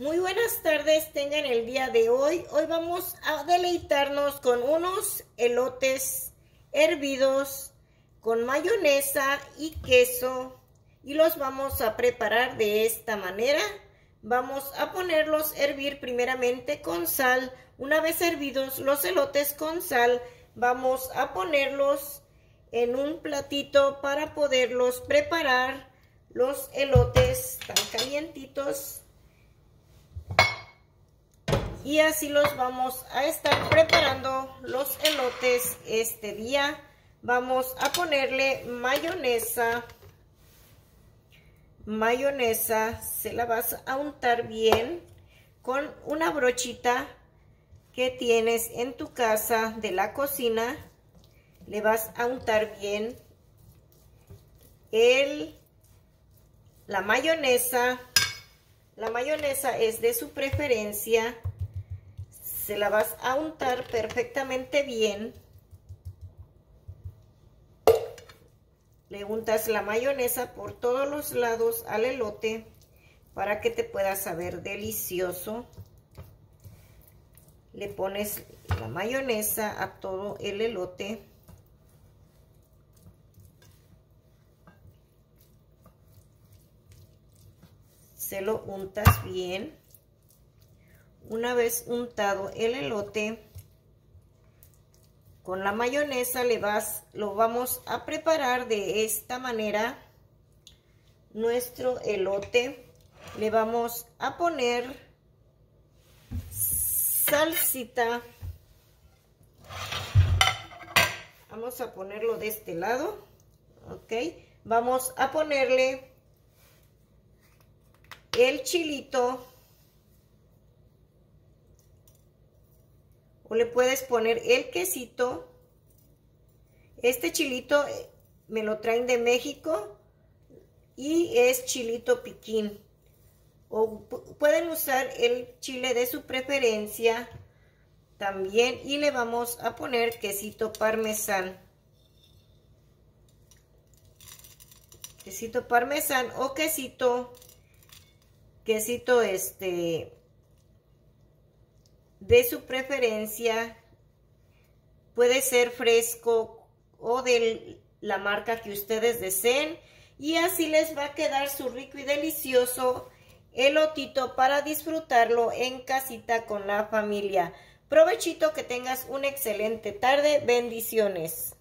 Muy buenas tardes tengan el día de hoy. Hoy vamos a deleitarnos con unos elotes hervidos con mayonesa y queso y los vamos a preparar de esta manera. Vamos a ponerlos a hervir primeramente con sal. Una vez hervidos los elotes con sal, vamos a ponerlos en un platito para poderlos preparar los elotes tan calientitos y así los vamos a estar preparando los elotes este día. Vamos a ponerle mayonesa. Mayonesa se la vas a untar bien con una brochita que tienes en tu casa de la cocina. Le vas a untar bien el, la mayonesa. La mayonesa es de su preferencia se la vas a untar perfectamente bien. Le untas la mayonesa por todos los lados al elote para que te pueda saber delicioso. Le pones la mayonesa a todo el elote. Se lo untas bien. Una vez untado el elote, con la mayonesa le vas, lo vamos a preparar de esta manera. Nuestro elote le vamos a poner salsita. Vamos a ponerlo de este lado, ok. Vamos a ponerle el chilito o le puedes poner el quesito. Este chilito eh, me lo traen de México y es chilito piquín. O pueden usar el chile de su preferencia también y le vamos a poner quesito parmesán. Quesito parmesán o quesito, quesito este, de su preferencia. Puede ser fresco o de la marca que ustedes deseen. Y así les va a quedar su rico y delicioso elotito para disfrutarlo en casita con la familia. Provechito, que tengas una excelente tarde. Bendiciones.